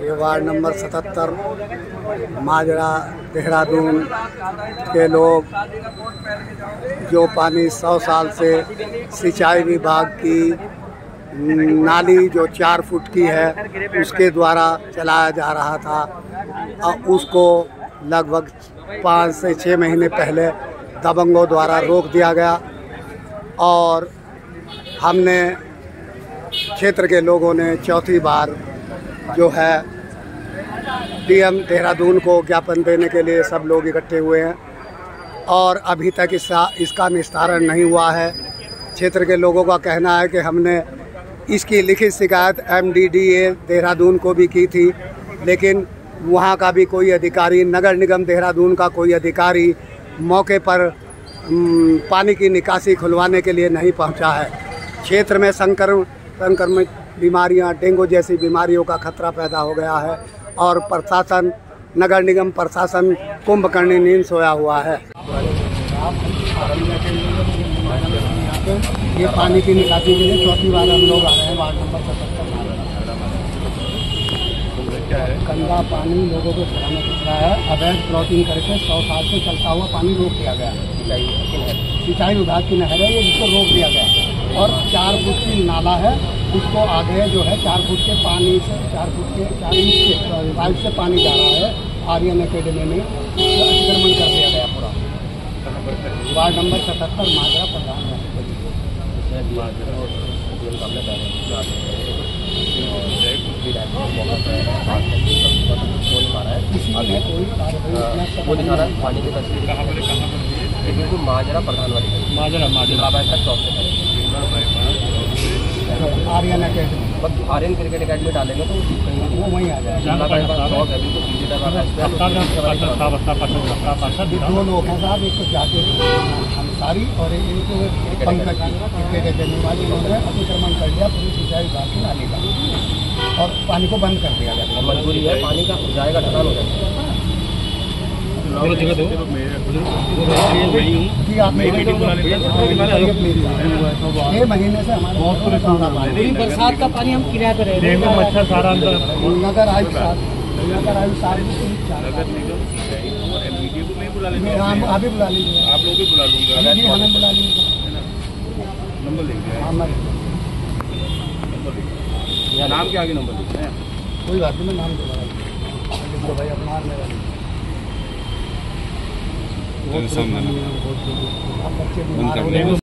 ये ward number सतहत्तर, माजरा, देहरादून के लोग, जो पानी सौ साल से सिंचाई विभाग की नाली जो चार फुट की है, उसके द्वारा चलाया जा रहा था। और उसको लगभग पाँच से छः महीने पहले दबंगों द्वारा रोक दिया गया और हमने क्षेत्र के लोगों ने चौथी बार जो है डीएम देहरादून को ज्ञापन देने के लिए सब लोग इकट्ठे हुए हैं और अभी तक इसका इसका निस्तारण नहीं हुआ है। क्षेत्र के लोगों का कहना है कि हमने इसकी लिखित शिकायत एमडीडीए देहरादून को भी की थी, लेकिन वहाँ का भी कोई अधिकारी, नगर निगम देहरादून का कोई अधिकारी मौके पर पानी की निकासी खुलवाने के लिए नहीं पहुँचा है। क्षेत्र में संक्रमण संक्रमित बीमारियाँ, डेंगू जैसी बीमारियों का खतरा पैदा हो गया है और प्रशासन, नगर निगम प्रशासन कुंभकर्ण नींद सोया हुआ है। ये पानी की निकासी के लिए चौथी बार हम लोग आ रहे हैं, वार्ड नंबर सतहत्तर गंदा पानी लोगों को खिलाना दिख रहा है। अवैध प्लॉटिंग करके सौ साल से चलता हुआ पानी रोक दिया गया सिंचाई विभाग की नहर है, ये जिसको रोक दिया गया है। और चार फुट की नाला है उसको आगे जो है चार फुट के पानी से चार फुट के चार इंच के पाइप से पानी जा रहा है आर्यन अकेडमी में। अतिक्रमण कर दिया गया पूरा। वार्ड नंबर सतहत्तर माजरा प्रधान है। हाँ, माजरा प्रधान वाली। माजरा माजरा। बाबा चौक से। Aryan academy Aryan cricket academy डालेंगे तो वो वहीं आ जाएगा। तो दो लोग हैं साहब एक तो जाते अंसारी और एक पंकज क्रिकेट अकेडमी वाले इन्होंने अतिक्रमण कर दिया पूरी सिंचाई विभाग के नाली का। और पानी को बंद कर दिया जाएगा। मजबूरी है पानी का जाएगा ढलान हो जाएगा। छह महीने से हमारे बहुत बरसात का पानी हम किराया पर रहे मच्छर सारा नगर हाँ, आप लोग भी बुला लूँगा। हाँ, हाँ, नाम के आगे नंबर लिख कोई बात नहीं मैं नाम दो तो भाई अपना तो इंसान बंद कर देगा।